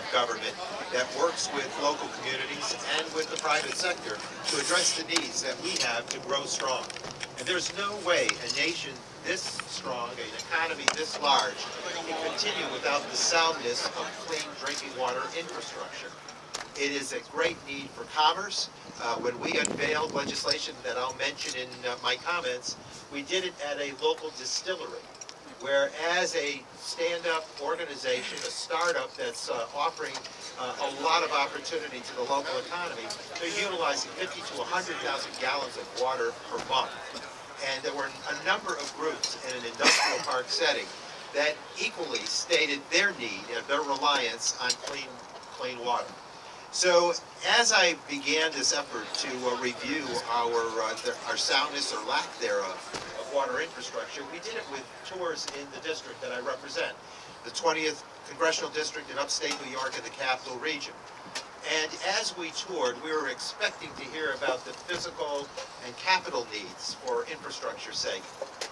of government that works with local communities and with the private sector to address the needs that we have to grow strong. And there's no way a nation this strong, an economy this large, can continue without the soundness of clean drinking water infrastructure. It is a great need for commerce. Uh, when we unveiled legislation that I'll mention in uh, my comments, we did it at a local distillery where as a stand-up organization, a startup that's uh, offering uh, a lot of opportunity to the local economy, they're utilizing 50 to 100,000 gallons of water per month. And there were a number of groups in an industrial park setting that equally stated their need and their reliance on clean, clean water. So as I began this effort to uh, review our, uh, our soundness or lack thereof of water infrastructure, we did it with tours in the district that I represent, the 20th Congressional District in upstate New York and the Capital Region. And as we toured, we were expecting to hear about the physical and capital needs for infrastructure's sake.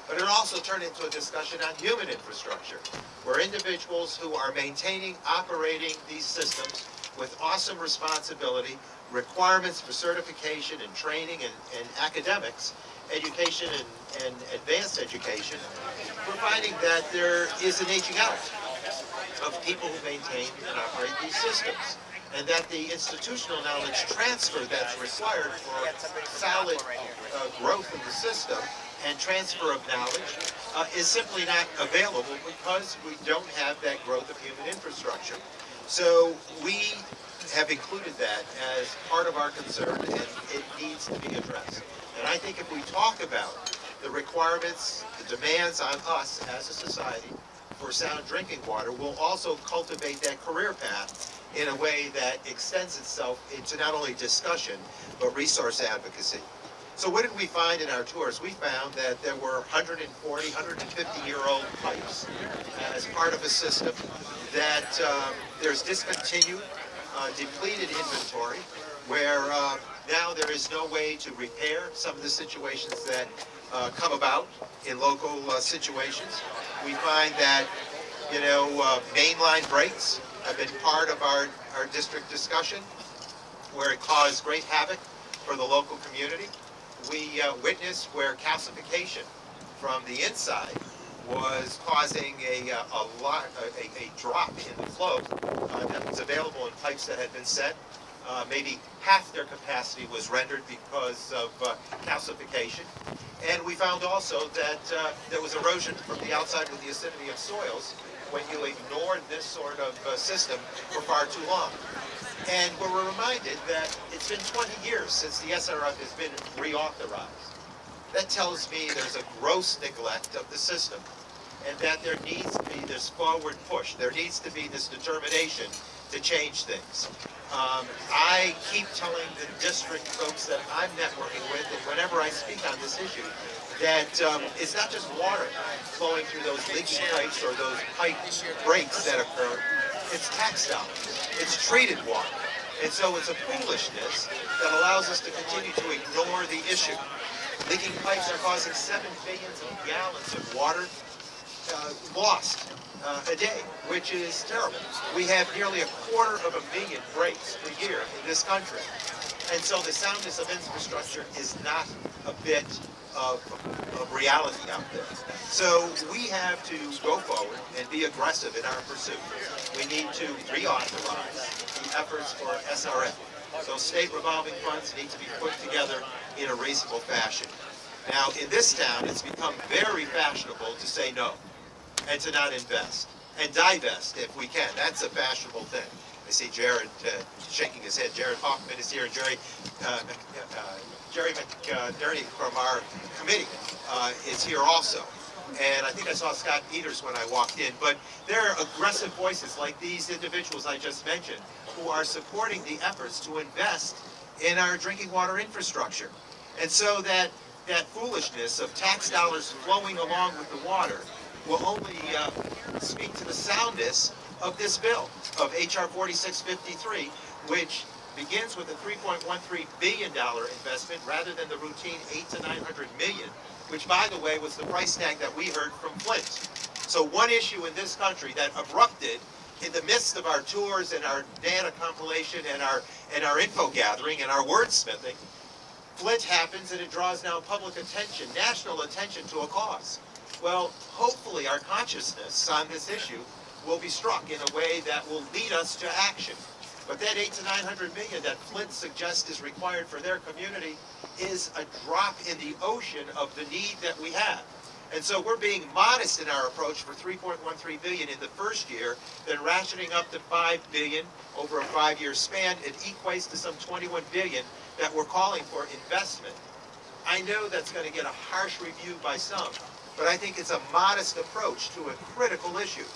But it also turned into a discussion on human infrastructure, where individuals who are maintaining, operating these systems with awesome responsibility, requirements for certification and training and, and academics, education and, and advanced education, we're finding that there is an aging out of people who maintain and operate these systems. And that the institutional knowledge transfer that's required for solid uh, growth of the system and transfer of knowledge uh, is simply not available because we don't have that growth of human infrastructure. So we have included that as part of our concern and it needs to be addressed. And I think if we talk about the requirements, the demands on us as a society for sound drinking water, we'll also cultivate that career path in a way that extends itself into not only discussion, but resource advocacy. So what did we find in our tours? We found that there were 140, 150-year-old pipes as part of a system that um, there's discontinued, uh, depleted inventory, where uh, now there is no way to repair some of the situations that uh, come about in local uh, situations. We find that, you know, uh, mainline breaks have been part of our, our district discussion, where it caused great havoc for the local community. We uh, witnessed where calcification from the inside was causing a, uh, a lot, a, a, drop in the flow was available in pipes that had been set. Uh, maybe half their capacity was rendered because of uh, calcification. And we found also that uh, there was erosion from the outside with the acidity of soils when you ignored this sort of uh, system for far too long. And we were reminded that it's been 20 years since the SRF has been reauthorized. That tells me there's a gross neglect of the system and that there needs to be this forward push. There needs to be this determination to change things. Um, I keep telling the district folks that I'm networking with, and whenever I speak on this issue, that um, it's not just water flowing through those leaking pipes or those pipe breaks that occur. It's tax dollars. It's treated water. And so it's a foolishness that allows us to continue to ignore the issue. Leaking pipes are causing 7 billion gallons of water uh, lost uh, a day, which is terrible. We have nearly a quarter of a million breaks per year in this country. And so the soundness of infrastructure is not a bit of, of reality out there. So we have to go forward and be aggressive in our pursuit. We need to reauthorize the efforts for SRF. So state revolving funds need to be put together in a reasonable fashion. Now, in this town, it's become very fashionable to say no and to not invest and divest if we can. That's a fashionable thing. I see Jared uh, shaking his head. Jared Huffman is here. Jerry, uh, uh, Jerry McNerney from our committee uh, is here also. And I think I saw Scott Peters when I walked in. But there are aggressive voices like these individuals I just mentioned who are supporting the efforts to invest in our drinking water infrastructure. And so that, that foolishness of tax dollars flowing along with the water will only uh, speak to the soundness of this bill, of H.R. 4653, which begins with a $3.13 billion investment rather than the routine 8 to 900 million, which by the way was the price tag that we heard from Flint. So one issue in this country that abrupted in the midst of our tours and our data compilation and our and our info gathering and our wordsmithing, Flint happens and it draws now public attention, national attention to a cause. Well, hopefully our consciousness on this issue will be struck in a way that will lead us to action. But that eight to nine hundred million that Flint suggests is required for their community is a drop in the ocean of the need that we have. And so we're being modest in our approach for 3.13 billion in the first year, then rationing up to 5 billion over a five-year span. It equates to some 21 billion that we're calling for investment. I know that's going to get a harsh review by some, but I think it's a modest approach to a critical issue.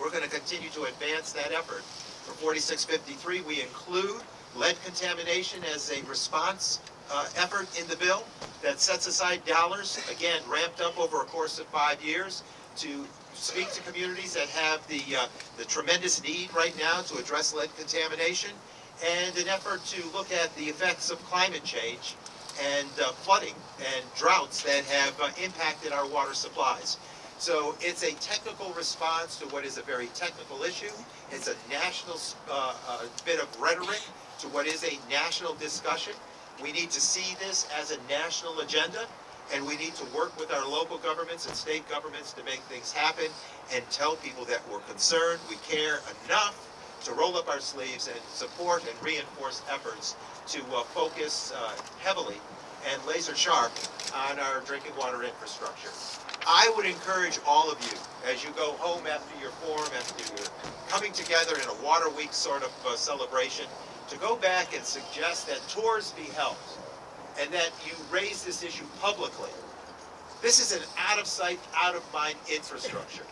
We're going to continue to advance that effort. For 4653, we include lead contamination as a response uh, effort in the bill that sets aside dollars, again, ramped up over a course of five years, to speak to communities that have the, uh, the tremendous need right now to address lead contamination, and an effort to look at the effects of climate change and uh, flooding and droughts that have uh, impacted our water supplies. So it's a technical response to what is a very technical issue. It's a national uh, uh, bit of rhetoric to what is a national discussion. We need to see this as a national agenda, and we need to work with our local governments and state governments to make things happen and tell people that we're concerned, we care enough to roll up our sleeves and support and reinforce efforts to uh, focus uh, heavily and laser sharp on our drinking water infrastructure. I would encourage all of you, as you go home after your forum, after you're coming together in a Water Week sort of uh, celebration, to go back and suggest that tours be held and that you raise this issue publicly. This is an out of sight, out of mind infrastructure.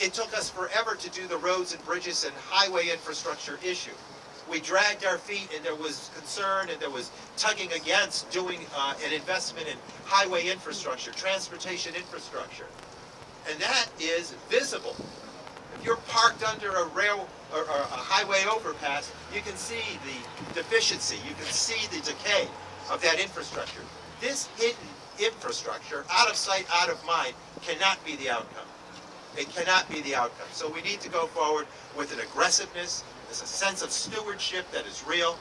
It took us forever to do the roads and bridges and highway infrastructure issue. We dragged our feet and there was concern and there was tugging against doing uh, an investment in highway infrastructure, transportation infrastructure. And that is visible. If you're parked under a rail or, or a highway overpass, you can see the deficiency, you can see the decay of that infrastructure. This hidden infrastructure, out of sight, out of mind, cannot be the outcome. It cannot be the outcome. So we need to go forward with an aggressiveness, there's a sense of stewardship that is real,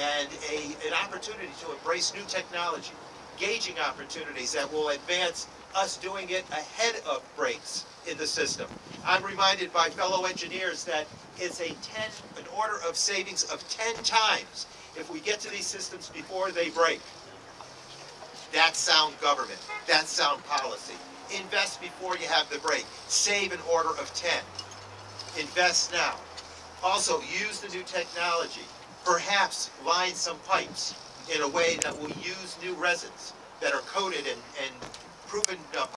and a, an opportunity to embrace new technology, gauging opportunities that will advance us doing it ahead of breaks in the system. I'm reminded by fellow engineers that it's a 10, an order of savings of 10 times if we get to these systems before they break. That's sound government. That's sound policy. Invest before you have the break. Save an order of 10. Invest now. Also, use the new technology. Perhaps line some pipes in a way that will use new resins that are coated and, and proven uh,